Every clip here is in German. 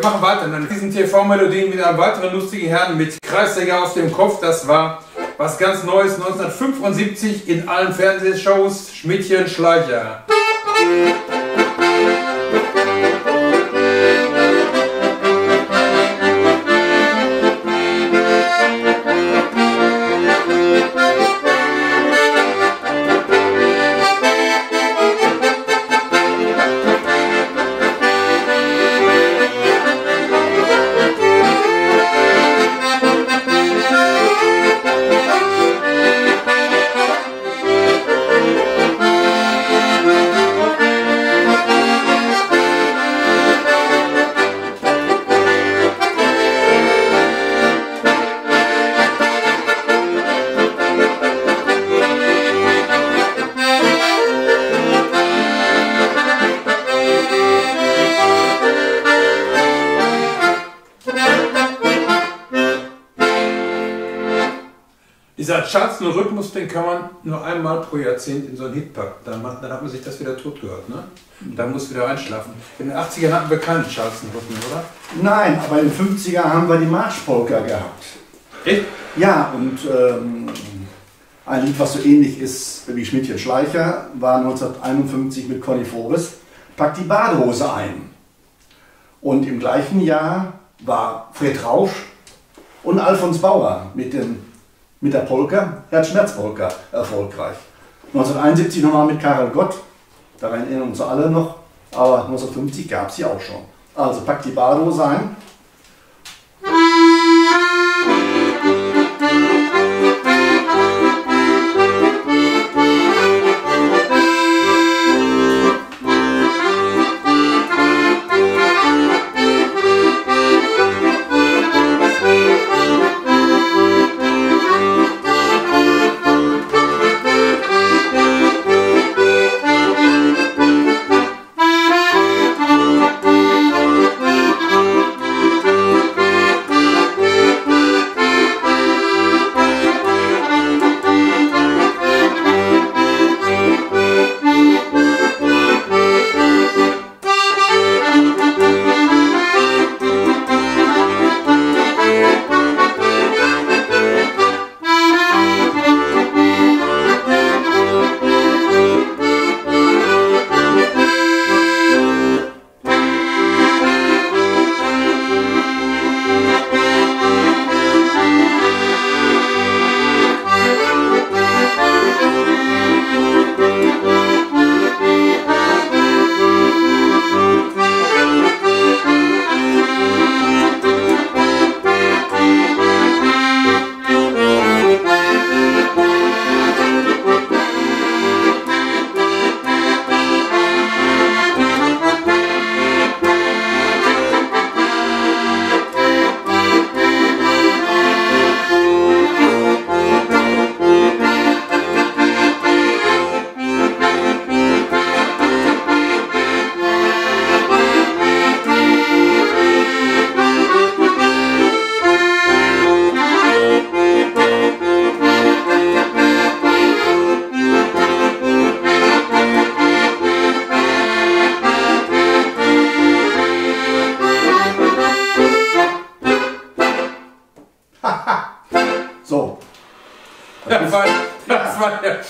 Wir machen weiter an diesen TV-Melodien mit einem weiteren lustigen Herrn mit Kreissäger auf dem Kopf. Das war was ganz Neues 1975 in allen Fernsehshows Schmidtchen Schleicher. Dieser Charts nur Rhythmus, den kann man nur einmal pro Jahrzehnt in so einen Hit packen. Dann, macht, dann hat man sich das wieder tot gehört. Ne? Da muss wieder einschlafen. In den 80ern hatten wir keinen Charts nur Rhythmus, oder? Nein, aber in den 50er haben wir die Marschpolka gehabt. Echt? Ja, und ähm, ein Lied, was so ähnlich ist wie Schmidtchen Schleicher, war 1951 mit Conny Forrest, Pack die Badehose ein. Und im gleichen Jahr war Fred Rausch und Alfons Bauer mit, dem, mit der Polka, Herzschmerzpolka, erfolgreich. 1971 nochmal mit Karel Gott, daran erinnern uns alle noch, aber 1950 gab es sie auch schon. Also Pack die Badehose ein.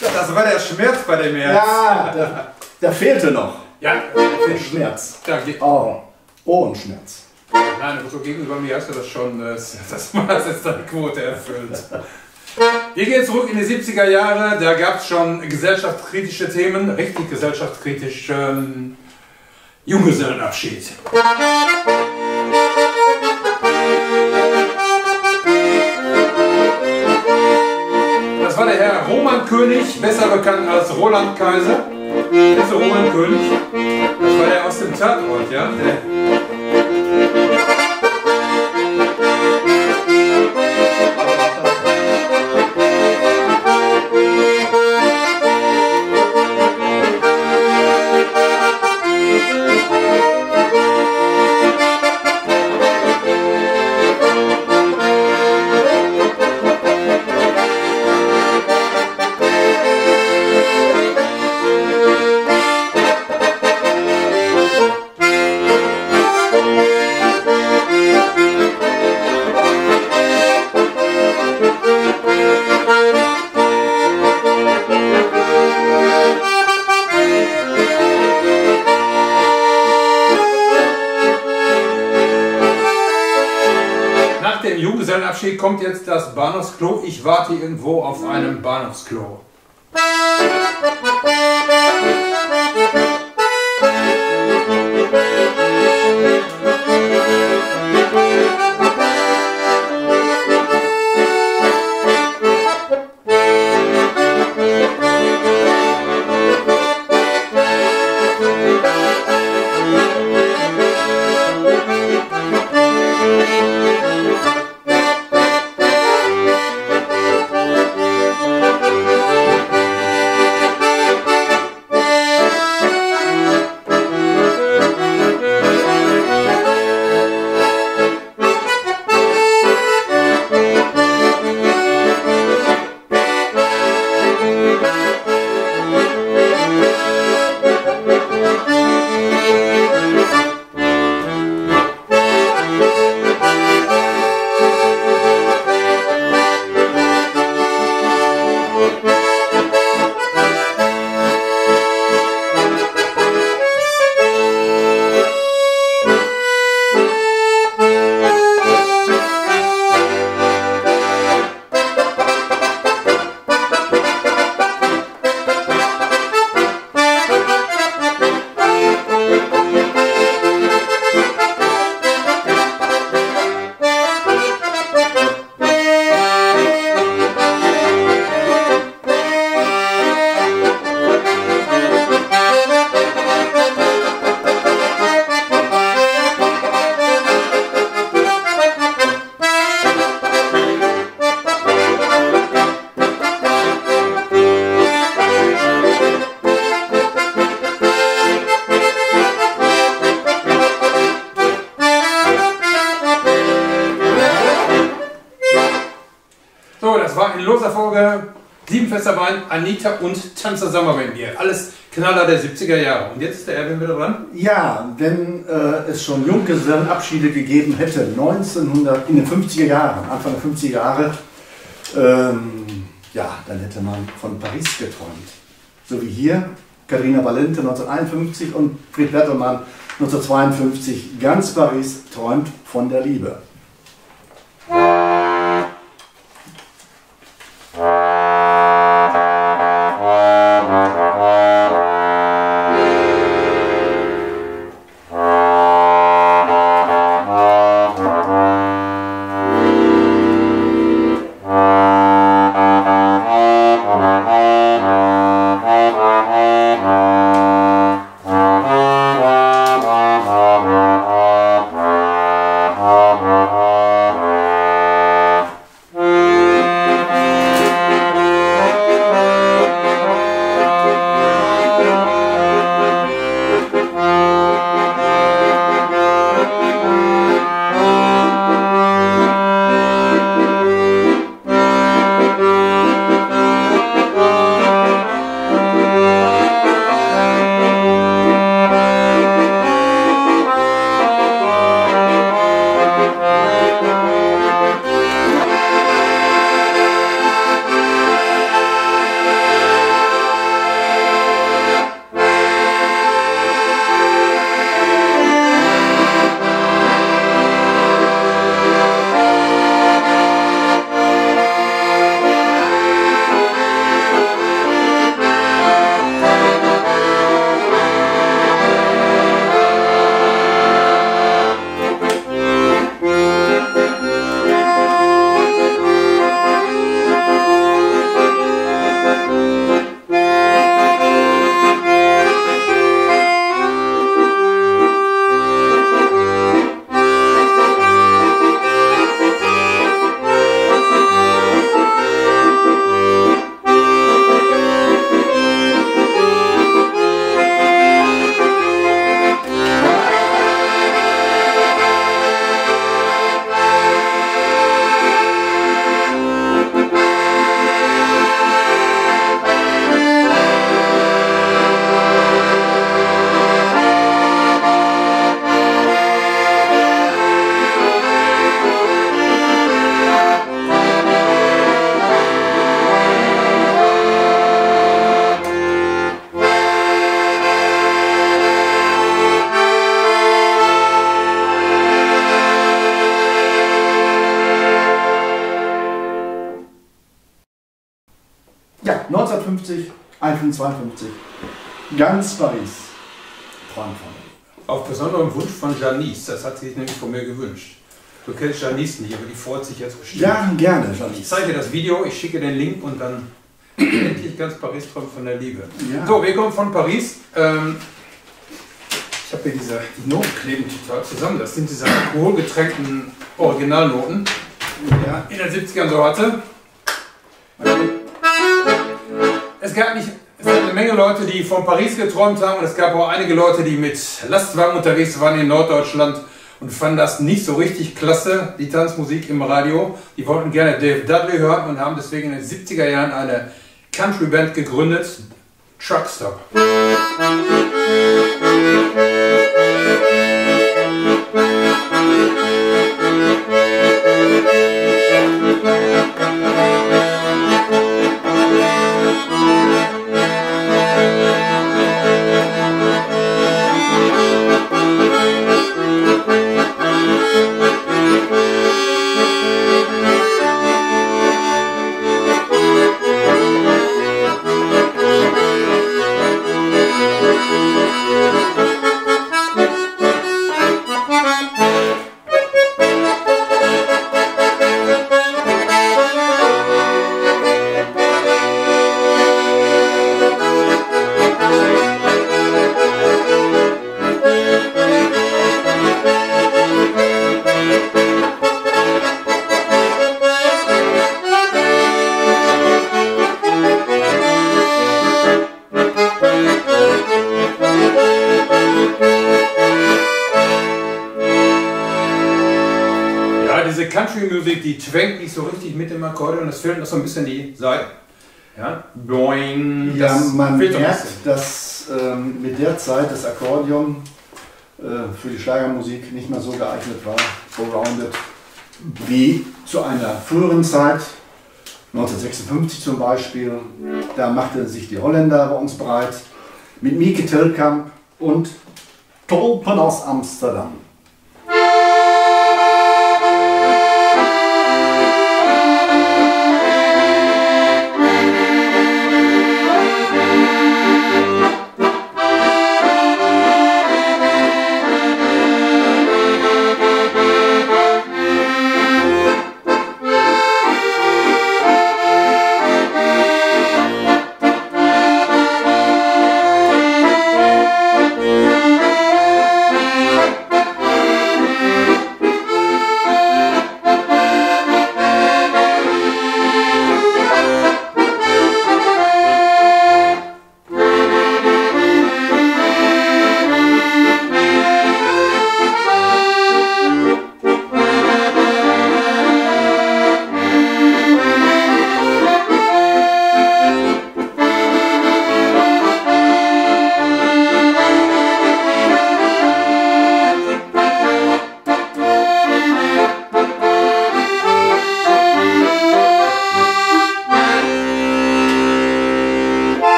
Das, war der, Schmerz bei dem Herz. Ja, der, der fehlte noch. Ja, Der Schmerz. Ja, Oh, Ohrenschmerz. Nein, aber so gegenüber mir hast du das schon, äh, das das jetzt deine Quote erfüllt. Wir gehen zurück in die 70er Jahre, da gab es schon gesellschaftskritische Themen, richtig gesellschaftskritisch, ähm, Junggesellenabschied. Der Roman König, besser bekannt als Roland Kaiser. Das ist Roman König. Das war der aus dem Tatort, ja? Der, kommt jetzt das Bahnhofsklo. Ich warte irgendwo auf einem Bahnhofsklo. das war in loser Folge Sieben Fester Wein, Anita und Tanzer Sommerband hier. Alles Knaller der 70er Jahre. Und jetzt ist der Erwin wieder dran. Ja, wenn äh, es schon Junggesellenabschiede gegeben hätte, 1900, in den 50er Jahren, Anfang der 50er Jahre, ähm, ja, dann hätte man von Paris geträumt. So wie hier, Carina Valente 1951 und Fried Lettermann 1952. Ganz Paris träumt von der Liebe. 1950, 51, 52. Ganz Paris. Träumt von mir. Auf besonderen Wunsch von Janice, das hat sie sich nämlich von mir gewünscht. Du kennst Janice nicht, aber die freut sich jetzt bestimmt. Ja, gerne, Ich Janice. zeige dir das Video, ich schicke den Link und dann endlich ganz Paris träumt von der Liebe. Ja. So, wir kommen von Paris. Ähm, ich habe hier diese die Noten kleben total zusammen. Das sind diese alkoholgetränkten Originalnoten, Ja. in den 70ern so hatte. Es gab nicht, es gab eine Menge Leute, die von Paris geträumt haben und es gab auch einige Leute, die mit Lastwagen unterwegs waren in Norddeutschland und fanden das nicht so richtig klasse, die Tanzmusik im Radio. Die wollten gerne Dave Dudley hören und haben deswegen in den 70er Jahren eine Country Band gegründet, Truckstop. Ja, diese Country-Musik, die twängt nicht so richtig mit dem Akkordeon, es fehlen noch so ein bisschen die Seiten. Ja, boing, Ja, das man fehlt merkt, dass ähm, mit der Zeit das Akkordeon äh, für die Schlagermusik nicht mehr so geeignet war, so rounded, wie zu einer früheren Zeit, 1956 zum Beispiel. Da machten sich die Holländer bei uns breit mit Mieke Tilkamp und Tulpen aus Amsterdam.